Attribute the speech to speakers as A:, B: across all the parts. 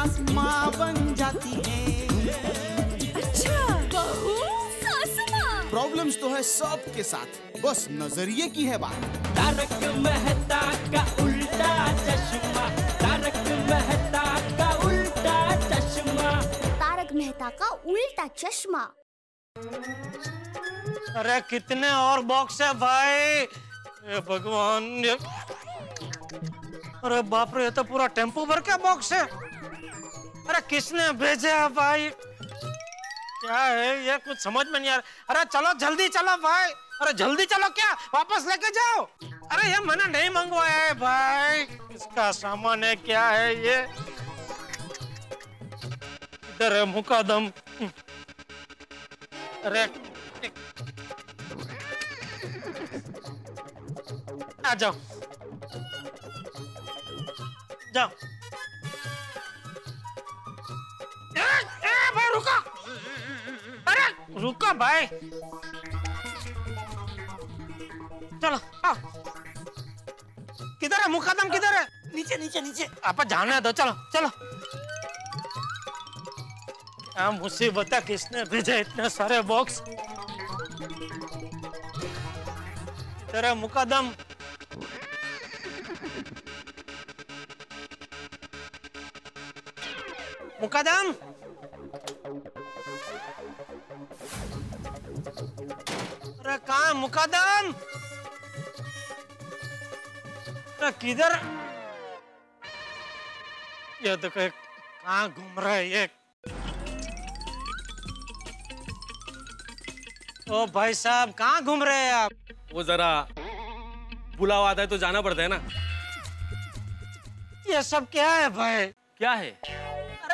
A: सास
B: माँ बन जाती है।
A: अच्छा बहू सास माँ
B: प्रॉब्लम्स तो है सबके साथ बस नज़रिए की है बात।
C: तारक मेहता का उल्टा चश्मा तारक मेहता का उल्टा चश्मा।
D: तारक मेहता का उल्टा चश्मा।
E: अरे कितने और बॉक्स है भाई? ये भगवान ये अरे बाप रे ये तो पूरा टेंपो भर के बॉक्स है। अरे, किसने भेजा भाई? क्या है ये? कुछ समझ में नहीं आ रहा। अरे, चलो, जल्दी चलो भाई। अरे, जल्दी चलो क्या? वापस लेके जाओ। अरे, ये मैंने नहीं मंगवाया है भाई। इसका सामान है, क्या है ये? इधर है मुकादम। अरे, आ जाओ। जाओ। रुको भाई। चलो किधर है? मुकदम किधर है? नीचे नीचे नीचे। आप जाने दो, चलो चलो। मुसीबत है, किसने भेजे इतने सारे बॉक्स तेरा मुकदम। मुकदम? कहा मुकदम। किधर? ये तो कहीं कहाँ घूम रहा है ये? ओ भाई साहब कहाँ घूम रहे हैं आप?
F: वो जरा बुलावा आता है तो जाना पड़ता है ना।
E: ये सब क्या है भाई?
F: क्या है?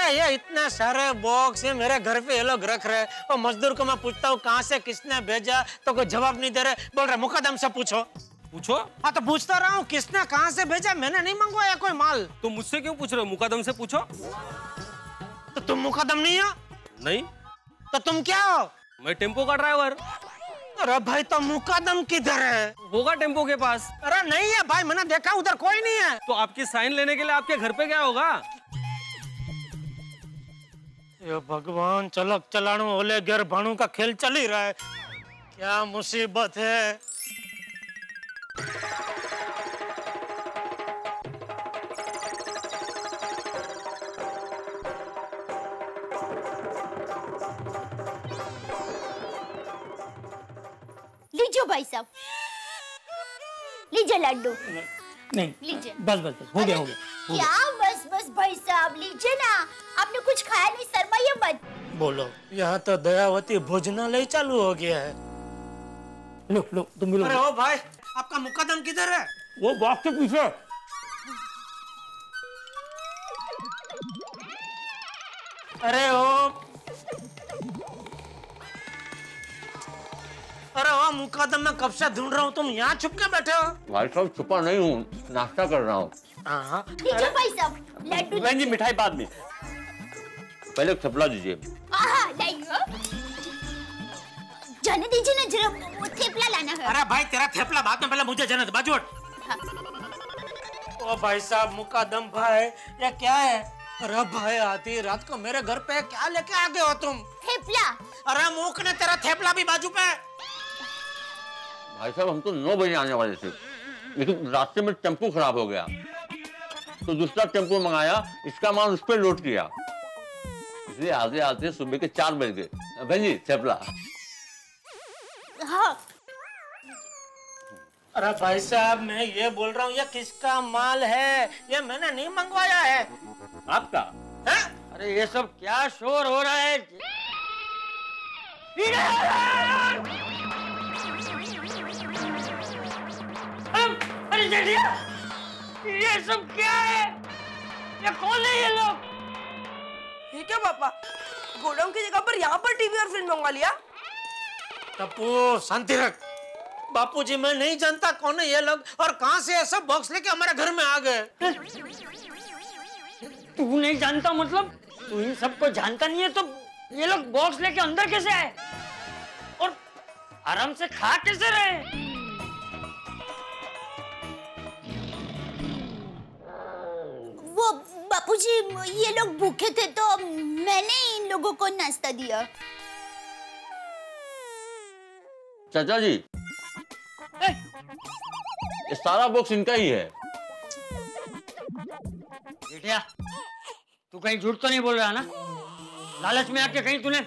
E: अरे ये इतने सारे बॉक्स है मेरे घर पे ये लोग रख रहे हैं। और मजदूर को मैं पूछता हूँ कहाँ से किसने भेजा? तो कोई जवाब नहीं दे रहे। बोल रहे मुकदम से पूछो।
F: पूछो?
E: हाँ तो पूछता रहा हूँ किसने कहाँ से भेजा? मैंने नहीं मंगवाया कोई माल।
F: तो मुझसे क्यों पूछ रहे हो? मुकदम से पूछो।
E: तो तुम मुकदम नहीं हो?
F: नहीं।
E: तो तुम क्या हो?
F: मैं टेंपो का ड्राइवर।
E: अरे भाई तो मुकदम किधर है?
F: होगा टेंपो के पास।
E: अरे नहीं है भाई मैंने देखा उधर कोई नहीं है।
F: तो आपकी साइन लेने के लिए आपके घर पे क्या होगा?
E: ये भगवान चलक चलाणु ओले गिर भाणु का खेल चल ही रहा है। क्या मुसीबत है?
D: लीजिए भाई साहब। लीजिए लड्डू।
E: नहीं
D: लीजिए।
E: बस बस बस हो गया हो गया
D: क्या बस बस भाई साहब लीजिए ना। आपने कुछ खाया नहीं शर्माइए मत
E: बोलो। यहाँ तो दयावती भोजनालय चालू हो गया है। लो लो तुम भी लो अरे ओ भाई आपका मुकदम किधर है?
F: वो बॉक्स के पीछे।
E: अरे ओ अरे ओ मुकदम मैं कब से ढूंढ रहा हूँ? तुम यहाँ छुप के बैठे हो?
G: भाई साहब छुपा नहीं हूँ नाश्ता कर रहा हूँ।
E: हाँ।
D: लीजिए भाई साहब लड्डू
G: बहन जी मिठाई बाद में। पहले थपला दीजिए।
D: हाँ जाने दीजिए ना जरा वो थेपला लाना है।
E: अरे भाई तेरा थेपला बाद में पहले मुझे जन्नत बाजू हट। ओ भाई साहब मुकदम भाई ये क्या है? अरे भाई आधी रात को मेरे घर पे क्या लेके आ गए हो तुम?
D: थेपला?
E: अरे मुख ने तेरा थेपला भी बाजू पे।
G: भाई साहब हम तो नौ बजे आने वाले थे। लेकिन रास्ते में टेंपो खराब हो गया। तो दूसरा टेंपो मंगाया इसका माल उस पर लोड किया। इसलिए आते आते सुबह के चार बज। गए बहन जी थेपला
D: हाँ।
E: अरे भाई साहब मैं ये बोल रहा हूँ ये किसका माल है? ये मैंने नहीं मंगवाया है।
G: आपका?
E: हैं?
G: अरे ये सब क्या शोर हो रहा है?
H: अरे ये सब क्या है? ये कौन है ये लोग?
I: ये क्या पापा? गोडाउन की जगह पर यहाँ पर टीवी और फ्रिज मंगवा लिया?
E: टप्पू शांति रख। बापूजी मैं नहीं जानता कौन है ये लोग और कहाँ से ये सब बॉक्स लेके हमारे घर में आ गए।
H: तू नहीं जानता मतलब? तू इन सबको जानता नहीं है तो ये लोग बॉक्स लेके अंदर कैसे आए? और आराम से खा कैसे रहे?
D: बापूजी ये लोग भूखे थे तो मैंने इन लोगों को नाश्ता दिया।
G: चाचा जी ये सारा बॉक्स इनका ही है।
H: जेठिया तू कहीं झूठ तो नहीं बोल रहा ना? लालच में आके कहीं तूने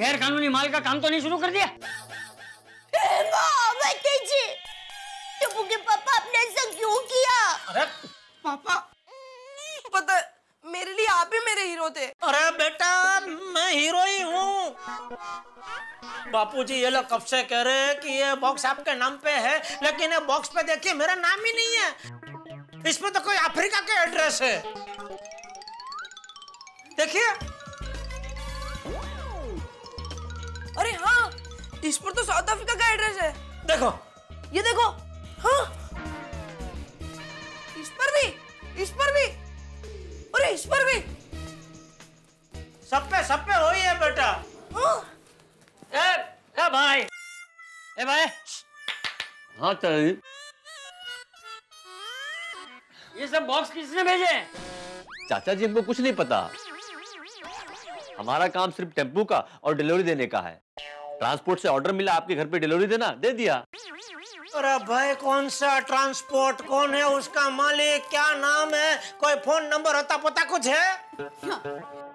H: गैर कानूनी माल का काम तो नहीं शुरू कर दिया?
D: जी के पापा आपने ऐसा क्यों किया?
E: अरे
I: पापा पता है, मेरे लिए आप ही थे
E: अरे बेटा मैं हीरो ही। हूँ बापूजी ये लोग कब से कह रहे हैं कि ये बॉक्स आपके नाम पे है लेकिन ये बॉक्स पे देखिए मेरा नाम ही नहीं है। इसमें तो कोई अफ्रीका का एड्रेस है। देखिए।
I: अरे हाँ इस पर तो साउथ अफ्रीका का एड्रेस है।
E: देखो।
I: ये देखो हाँ। इस पर भी इस पर भी। अरे इस पर भी।
E: सब पे सब पे वही है बेटा।
I: हाँ
H: ए, ए भाई। ए भाई।
G: हाँ चाचा
H: ये सब बॉक्स किसने भेजे?
G: चाचा जी हमको कुछ नहीं पता। हमारा काम सिर्फ़ टेंपू का और डिलीवरी देने का है। ट्रांसपोर्ट से ऑर्डर मिला आपके घर पे डिलीवरी देना दे दिया।
E: अरे भाई कौन सा ट्रांसपोर्ट? कौन है उसका मालिक? क्या नाम है? कोई फ़ोन नंबर होता पता कुछ है।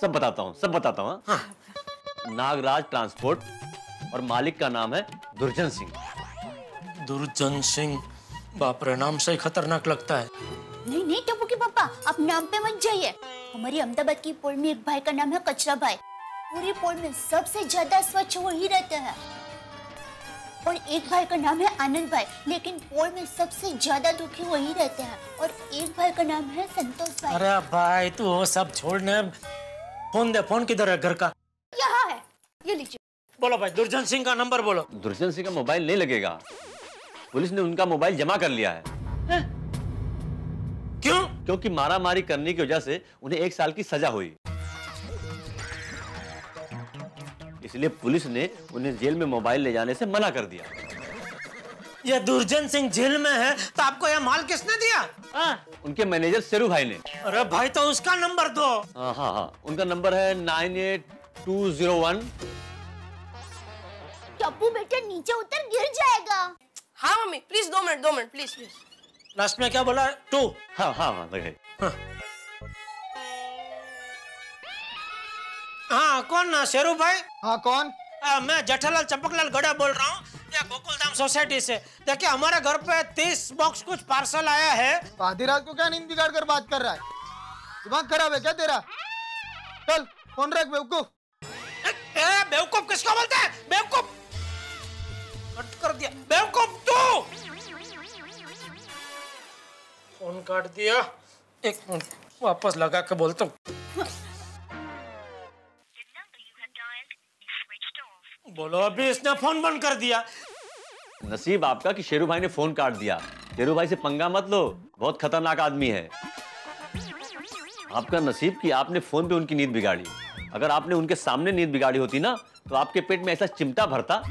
G: सब बताता हूँ सब बताता हूँ हाँ? नागराज ट्रांसपोर्ट और मालिक का नाम है दुर्जन सिंह।
E: दुर्जन सिंह बाप रे नाम से खतरनाक लगता है।
D: नहीं नहीं टप्पू के पापा आप नाम पे मत जाइए। हमारी अहमदाबाद की पोल में एक भाई का नाम है कचरा भाई। पूरी पोल में सबसे ज़्यादा स्वच्छ वही रहते हैं। और एक भाई का नाम है आनंद भाई लेकिन पोल में सबसे ज़्यादा दुखी वही रहते हैं। और एक भाई का नाम है संतोष भाई।
E: अरे भाई तू वो सब छोड़ने फ़ोन दे फ़ोन किधर है घर का?
D: यहाँ है। ये लीजिए।
E: बोलो भाई दुर्जन सिंह का नंबर बोलो।
G: दुर्जन सिंह का मोबाइल नहीं लगेगा। पुलिस ने उनका मोबाइल जमा कर लिया है।
E: क्यों?
G: क्योंकि मारा मारी करने की वजह से उन्हें एक साल की सजा हुई। इसलिए पुलिस ने उन्हें जेल में मोबाइल ले जाने से मना कर दिया।
E: ये दुर्जन सिंह जेल में है तो आपको यह माल किसने दिया?
H: हाँ,
G: उनके मैनेजर शेरू भाई ने।
E: अरे भाई तो उसका नंबर दो।
G: हाँ हाँ हाँ। उनका नंबर है nine eight two zero one.
D: Tappu बेटा नीचे उतर गिर जाएगा।
I: हाँ मम्मी प्लीज़ दो मिनट दो मिनट प्लीज़ प्लीज़
E: लास्ट में क्या बोला? टू
G: हाँ हाँ हाँ लगे
E: हाँ। कौन ना शेरू भाई?
J: हाँ कौन?
E: आ, मैं जेठालाल चंपकलाल गड़ा बोल रहा हूँ। ये गोकुलधाम सोसाइटी से। देखिए हमारे घर पे तीस बॉक्स कुछ पार्सल आया है।
J: आधी रात को क्या नींद बिगाड़ कर बात कर रहा है? दिमाग खराब है क्या तेरा? चल फ़ोन रख बेवकूफ़।
E: बेवकूफ़ किसको बोलते हैं? बेवकूफ़! कट कर दिया। बेवकूफ़ तू! फ़ोन काट दिया। एक मिनट वापस लगा के बोलता हूँ। बोलो अभी इसने फ़ोन बंद कर दिया।
G: नसीब आपका कि शेरू भाई ने फ़ोन काट दिया। शेरू भाई से पंगा मत लो बहुत खतरनाक आदमी है। आपका नसीब कि आपने फ़ोन पे उनकी नींद बिगाड़ी। अगर आपने उनके सामने नींद बिगाड़ी होती ना तो आपके पेट में ऐसा चिमटा भरता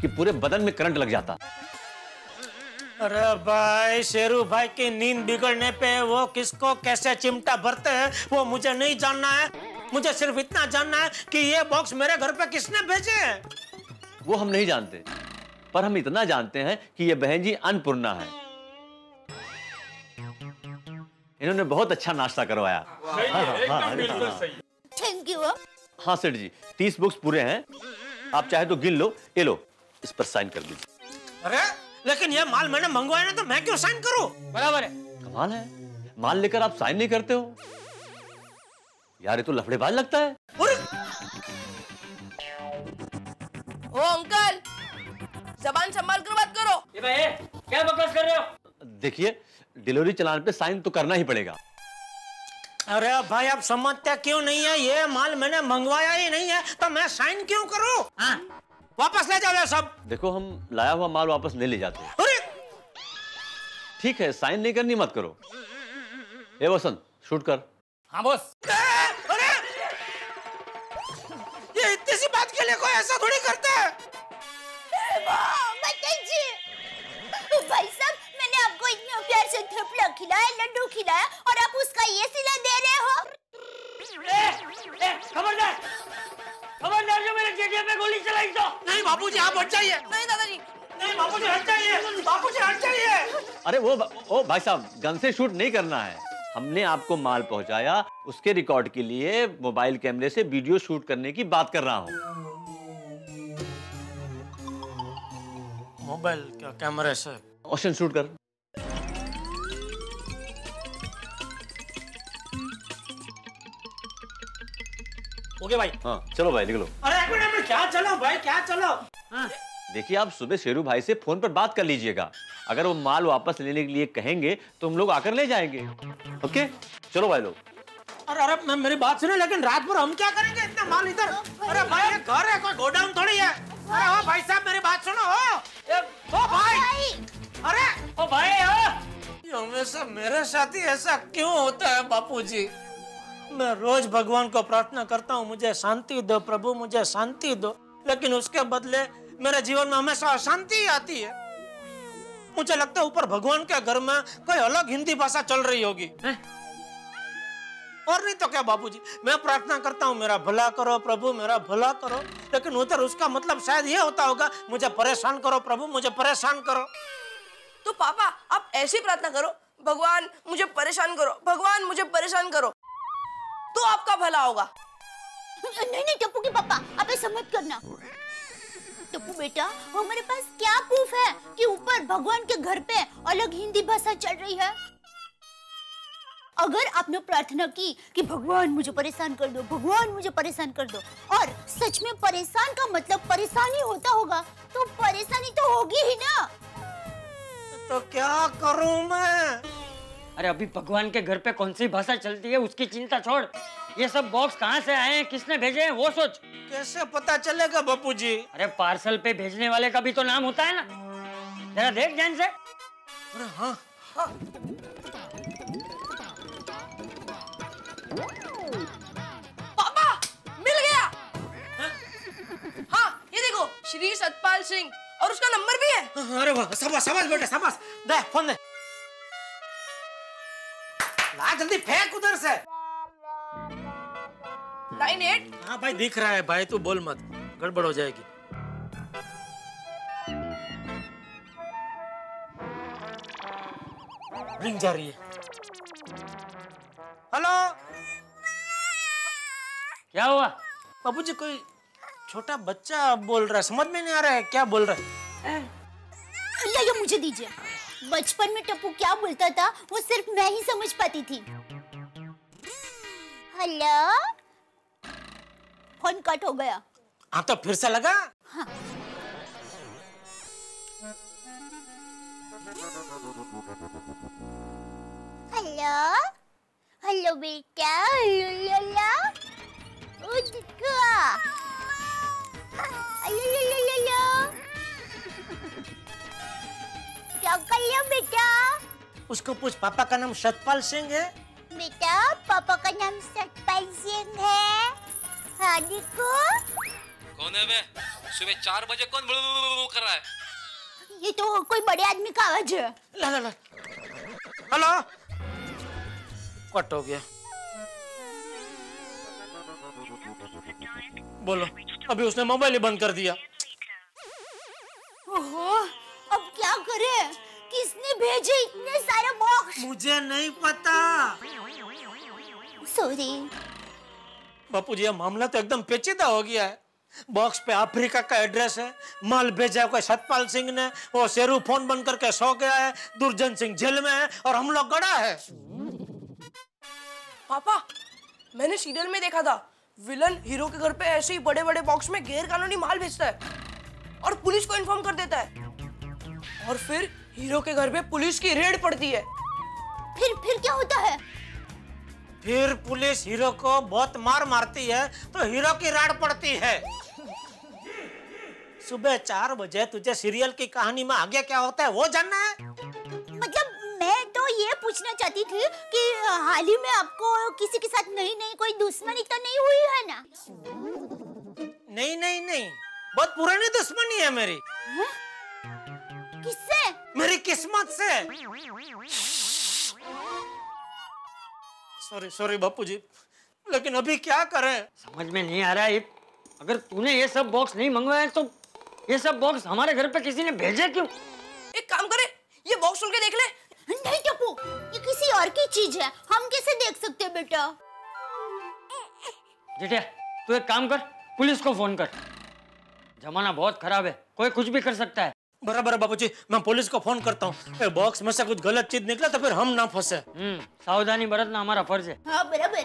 G: कि पूरे बदन में करंट लग जाता।
E: अरे भाई शेरू भाई की नींद बिगड़ने पे वो किसको कैसे चिमटा भरते हैं वो मुझे नहीं जानना है। मुझे सिर्फ़ इतना जानना है कि ये बॉक्स मेरे घर पे किसने भेजे हैं?
G: वो हम नहीं जानते पर हम इतना जानते हैं कि ये बहन जी अन्नपूर्णा है। इन्होंने बहुत अच्छा नाश्ता करवाया। हाँ, हाँ, हाँ, हाँ, हाँ।
D: थैंक यू
G: हाँ सेठ जी तीस बुक्स पूरे हैं। आप चाहे तो गिन लो ये लो इस पर साइन कर दीजिए।
E: अरे लेकिन ये माल मैंने मंगवाया ना तो मैं क्यों साइन करूँ?
H: बराबर है
G: कमाल है। माल लेकर आप साइन नहीं करते हो। यार ये तो लफड़ेबाज लगता है।
E: अरे
I: ओ अंकल! जबान संभाल कर बात करो।
H: ये भाई क्या बकवास कर रहे हो?
G: देखिए डिलीवरी चलान पे साइन तो करना ही पड़ेगा।
E: अरे भाई आप समझते क्यों नहीं है? ये माल मैंने मंगवाया ही नहीं है तो मैं साइन क्यों करूँ?
H: हाँ
E: वापस ले जाओ ये सब।
G: देखो हम लाया हुआ माल वापस नहीं ले जाते
E: अरे!
G: ठीक है साइन नहीं करनी मत करो। ए वसंत शूट कर।
H: हाँ बॉस।
E: ऐसा थोड़ी करता है।
D: भाई साहब मैंने आपको इतना प्यार से थपला खिलाया लड्डू खिलाया और आप उसका ये सिला दे रहे हो।
H: ए, ए, खबरदार। खबरदार जो मेरे जेजे पे गोली चलाई तो।
E: नहीं बाबूजी आप हट जाइए।
I: नहीं दादाजी।
E: नहीं बाबूजी हट जाइए। बाबूजी हट जाइए।
G: अरे वो ओ भाई साहब गन से शूट नहीं करना है। हमने आपको माल पहुँचाया उसके रिकॉर्ड के लिए मोबाइल कैमरे से वीडियो शूट करने की बात कर रहा हूँ।
E: मोबाइल क्या कैमरे से
G: ऑप्शन शूट कर।
E: ओके भाई।
G: हाँ चलो भाई निकलो।
E: अरे एक मिनट में क्या चलो भाई? क्या चलो
G: देखिए आप सुबह शेरू भाई से फ़ोन पर बात कर लीजिएगा। अगर वो माल वापस लेने के लिए कहेंगे तो हम लोग आकर ले जाएँगे। ओके? चलो भाई लोग।
E: अरे अरे मैं मेरी बात सुनो लेकिन रात भर हम क्या करेंगे? इतना माल इधर। अरे भाई ये घर है कोई गोडाउन थोड़ी है। अरे ओ भाई साहब मेरी बात सुनो ओ ओ भाई अरे
H: ओ भाई हाँ
E: हमेशा मेरे साथ ही ऐसा क्यों होता है बापूजी मैं रोज भगवान को प्रार्थना करता हूँ मुझे शांति दो प्रभु मुझे शांति दो लेकिन उसके बदले मेरे जीवन में हमेशा अशांति आती है मुझे लगता है ऊपर भगवान के घर में कोई अलग हिंदी भाषा चल रही होगी और नहीं तो क्या बाबूजी? मैं प्रार्थना करता हूँ मेरा भला करो प्रभु मेरा भला करो। लेकिन उधर उसका मतलब शायद ये होता होगा मुझे परेशान करो प्रभु मुझे परेशान करो।
I: तो पापा आप ऐसी प्रार्थना करो भगवान मुझे परेशान करो भगवान मुझे परेशान करो तो आपका भला होगा।
D: नहीं नहीं टप्पू के पापा आप ऐसा मत करना। टप्पू बेटा हमारे पास क्या प्रूफ है कि ऊपर भगवान के घर पे अलग हिंदी भाषा चल रही है? अगर आपने प्रार्थना की कि भगवान मुझे परेशान कर दो भगवान मुझे परेशान कर दो और सच में परेशान का मतलब परेशानी होता होगा तो परेशानी तो होगी ही ना।
E: तो क्या करूँ मैं?
H: अरे अभी भगवान के घर पे कौन सी भाषा चलती है उसकी चिंता छोड़। ये सब बॉक्स कहाँ से आए हैं किसने भेजे हैं वो सोच।
E: कैसे पता चलेगा बापू जी
H: अरे पार्सल पे भेजने वाले का भी तो नाम होता है ना। जरा देख ध्यान से।
E: अरे हाँ
I: पापा श्री सतपाल सिंह और उसका नंबर भी है।
E: अरे वाह शाबाश शाबाश बेटा शाबाश। दे फ़ोन दे। ला जल्दी फेंक उधर से।
I: Nine eight.
E: हाँ भाई दिख रहा है भाई तू बोल मत। गड़बड़ हो जाएगी। रिंग जा रही है। हेलो।
H: क्या हुआ?
E: बाबूजी कोई छोटा बच्चा बोल रहा है समझ में नहीं आ रहा है क्या बोल रहा है?
D: ये ये मुझे दीजिए। बचपन में टप्पू क्या बोलता था वो सिर्फ़ मैं ही समझ पाती थी। हेलो? फ़ोन कट हो गया।
E: हाँ तो फिर से लगा?
D: हेलो? हेलो बेटा हेलो। बेटा
E: उसको पूछ पापा का नाम सतपाल सिंह है?
D: बेटा पापा का नाम सतपाल सिंह है। हाँ देखो।
F: कौन है बे सुबह चार बजे कौन बुलु बुलु बुलु कर रहा है?
D: ये तो कोई बड़े आदमी का आवाज़ है।
E: ला ला ला। हेलो? कट हो गया। बोलो अभी उसने मोबाइल ही बंद कर दिया।
D: ओहो अब क्या करे? किसने भेजे इतने सारे बॉक्स
E: मुझे नहीं पता।
D: सॉरी
E: बापू जी मामला तो एकदम पेचीदा हो गया है। बॉक्स पे अफ्रीका का एड्रेस है माल भेजा है कोई सतपाल सिंह ने वो शेरू फ़ोन बंद करके सो गया है दुर्जन सिंह जेल में है और हम लोग गड़ा है।
I: पापा मैंने सीरियल में देखा था विलन हीरो के घर पे ऐसे ही बड़े बड़े बॉक्स में गैर कानूनी माल भेजता है और पुलिस को इन्फॉर्म कर देता है। और फिर हीरो के घर पे पुलिस की रेड पड़ती है।
D: फिर फिर क्या होता है?
E: फिर पुलिस हीरो को बहुत मार मारती है तो हीरो की राड पड़ती है। सुबह चार बजे तुझे सीरियल की कहानी में आगे क्या होता है वो जानना है?
D: मतलब मैं तो ये पूछना चाहती थी कि हाल ही में आपको किसी के साथ नई नई कोई दुश्मनी तो नहीं हुई है ना?
E: नहीं नहीं नहीं बहुत पुरानी दुश्मनी है मेरी।
D: किससे?
E: मेरी किस्मत से। सॉरी सॉरी बापू जी लेकिन अभी क्या करें?
H: समझ में नहीं आ रहा है। ये अगर तूने ये सब बॉक्स नहीं मंगवाए तो ये सब बॉक्स हमारे घर पे किसी ने भेजे क्यों?
I: एक काम करे ये बॉक्स खोल के देख ले।
D: नहीं टप्पू ये किसी और की चीज़ है। हम कैसे देख सकते हैं बेटा?
H: जेठिया तू एक काम कर पुलिस को फ़ोन कर। जमाना बहुत खराब है कोई कुछ भी कर सकता है।
E: बराबर है बाबूजी मैं पुलिस को फ़ोन करता हूँ। बॉक्स में से कुछ गलत चीज़ निकला तो फिर हम ना फंसे।
H: हम्म सावधानी बरतना हमारा फ़र्ज़ है।
D: हाँ बराबर।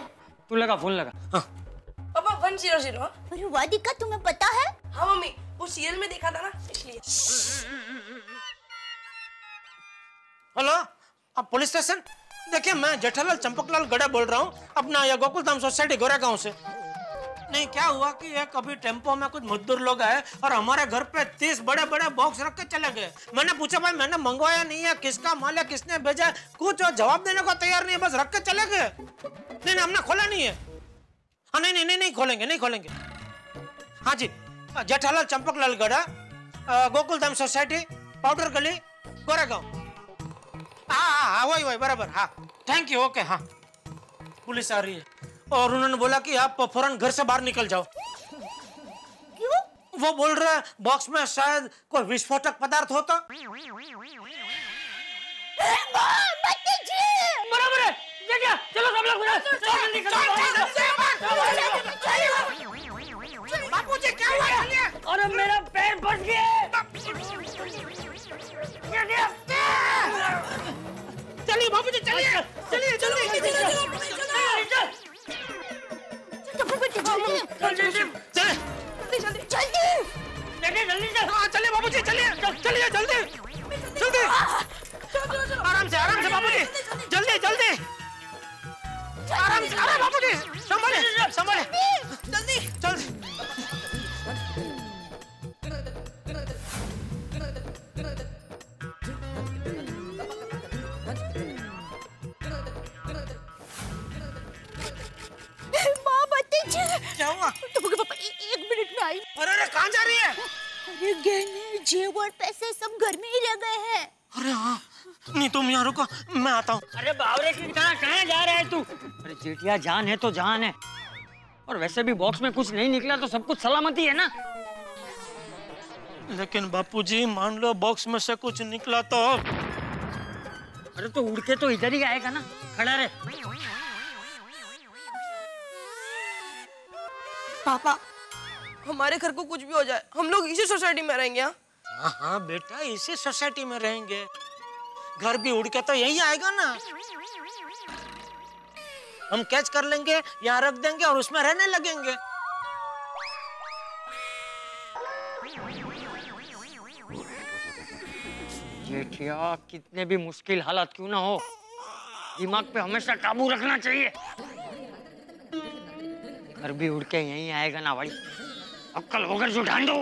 H: तू लगा फ़ोन लगा।
I: पापा वन ज़ीरो ज़ीरो।
D: अरे वादिका तुम्हें पता है?
I: हाँ मम्मी वो सीरियल में देखा था ना इसलिए।
E: हेलो आप पुलिस स्टेशन? देखिए मैं जेठालाल चंपकलाल गड़ा बोल रहा हूँ। अपना ये गोकुल धाम सोसाइटी गोरा गाँव से। नहीं क्या हुआ कि एक अभी टेंपो में कुछ मजदूर लोग आए और हमारे घर पे तीस बड़े बड़े बॉक्स रख के चले गए? मैंने पूछा भाई मैंने मंगवाया नहीं है किसका माल है किसने भेजा कुछ जवाब देने को तैयार नहीं है बस रख के चले गए? नहीं नहीं हमने खोला नहीं है। हाँ नहीं नहीं नहीं नहीं खोलेंगे नहीं खोलेंगे। हाँ जी जेठालाल चंपकलाल गड़ा अ, गोकुल धाम सोसाइटी पाउडर गली गोरेगांव। हाँ हाँ हाँ वही वही बराबर हाँ। थैंक यू ओके हाँ। पुलिस आ रही है। और उन्होंने बोला कि आप फ़ौरन घर से बाहर निकल जाओ
D: क्यों
E: वो बोल रहे हैं बॉक्स में शायद कोई विस्फोटक पदार्थ होता
H: बराबर है चलो सब लोग
E: बापू जी क्या हुआ
H: अरे मेरा पैर फंस गया
E: चलिए बापू जी चलिए हाँ चलिए बाबू जी चलिए चलिए, जल्दी। जल्दी। आराम से आराम से बाबू जी जल्दी जल्दी। आराम से, अरे बाबू जी संभाले संभाले अरे
D: गहने जेवर पैसे सब घर में ही रह गए हैं।
E: अरे हाँ नहीं तुम यहाँ रुको मैं आता हूँ।
H: अरे बावरे की कहाँ कहाँ जा रहा है तू? अरे जेठिया जान है तो जान है। और वैसे भी बॉक्स में कुछ नहीं निकला तो सब कुछ सलामती है ना?
E: लेकिन बापूजी मान लो बॉक्स में से कुछ निकला तो।
H: अरे तो उड़ के तो इधर ही आएगा ना खड़ा रहे।
I: पापा हमारे घर को कुछ भी हो जाए हम लोग इसी सोसाइटी में रहेंगे हाँ?
E: हाँ हाँ बेटा इसी सोसाइटी में रहेंगे। घर भी उड़ के तो यही आएगा ना। हम कैच कर लेंगे यहाँ रख देंगे और उसमें रहने लगेंगे।
H: जेठिया कितने भी मुश्किल हालात क्यों ना हो। दिमाग पे हमेशा काबू रखना चाहिए। घर भी उड़ के यहीं आएगा ना भाई। अक्कल होकर जो ढांड दो।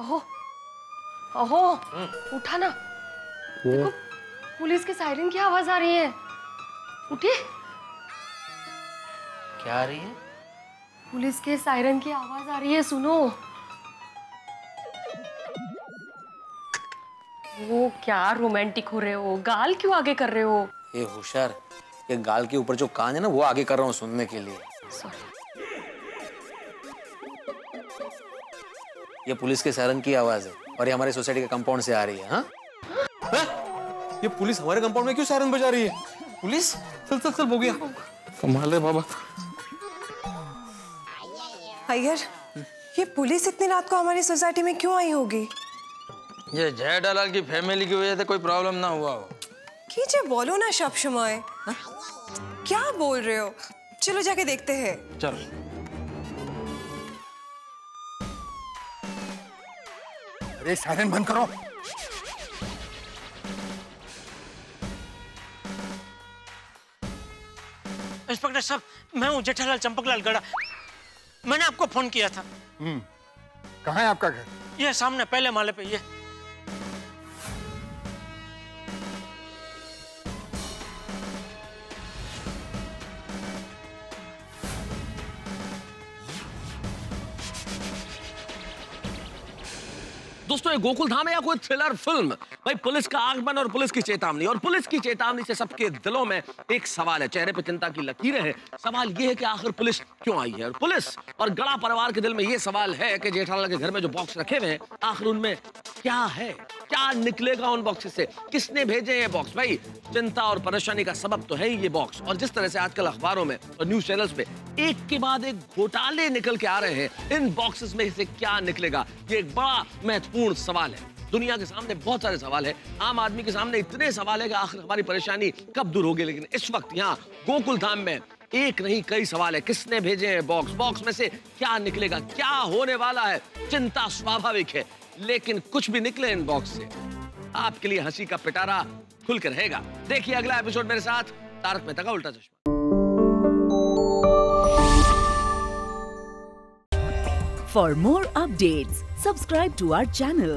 K: ओहो ओहो उठा ना। देखो पुलिस के सायरन की आवाज़ आ रही है। उठिए।
L: क्या आ रही है?
K: पुलिस के सायरन की आवाज़ आ रही है सुनो। वो क्या रोमांटिक हो रहे हो? गाल क्यों आगे कर रहे हो?
L: ये होशियार ये गाल के ऊपर जो कान है ना वो आगे कर रहा हूँ सुनने के लिए। ये पुलिस के सायरन की आवाज़ है और ये हमारे सोसाइटी के कंपाउंड से आ रही है हाँ? हैं? ये पुलिस हमारे कंपाउंड में क्यों सायरन बजा रही है? पुलिस? चल चल चल हो गया
M: कमाल है बाबा।
I: अय्यर ये पुलिस इतनी रात को हमारी सोसाइटी में क्यों आई होगी?
L: ये जय दलाल की फैमिली की वजह से कोई प्रॉब्लम ना हुआ हो।
I: कीजिए बोलो ना शब शमय क्या बोल रहे हो? चलो जाके देखते हैं।
L: चलो।
M: अरे सायरन बंद करो।
E: इंस्पेक्टर साहब मैं हूँ जेठालाल चंपकलाल गड़ा। मैंने आपको फ़ोन किया था।
M: कहा है आपका घर?
E: ये सामने पहले माले पे ये।
N: दोस्तों ये गोकुल धाम है या कोई थ्रिलर फ़िल्म भाई, पुलिस का आगमन और पुलिस की चेतावनी। और पुलिस की चेतावनी से सबके दिलों में एक सवाल है, चेहरे पर चिंता की लकीरें हैं। सवाल ये है कि आखिर पुलिस क्यों आई है? और पुलिस और गड़ा परिवार के दिल में ये सवाल है कि जेठालाल के घर में जो बॉक्स रखे हुए हैं, आखिर उनमें क्या है? क्या निकलेगा उन बॉक्सेस से? किसने भेजे ये बॉक्स भाई, चिंता और परेशानी का सबब तो है ही ये बॉक्स और जिस तरह से आजकल अखबारों में और न्यूज़ चैनल्स पे एक के बाद एक घोटाले निकल के आ रहे हैं, इन बॉक्सेस में से क्या निकलेगा? ये एक बड़ा महत्वपूर्ण सवाल है। दुनिया के सामने बहुत सारे सवाल है। आम आदमी के सामने इतने सवाल है कि आखिर हमारी परेशानी कब दूर होगी लेकिन इस वक्त यहाँ गोकुल धाम में एक नहीं कई सवाल है। किसने भेजे हैं बॉक्स बॉक्स में से क्या निकलेगा? क्या होने वाला है? चिंता स्वाभाविक है लेकिन कुछ भी निकले इन बॉक्स से आपके लिए हँसी का पिटारा खुल कर रहेगा। देखिए अगला एपिसोड मेरे साथ तारक मेहता का उल्टा चश्मा।
O: For more updates, subscribe to our channel,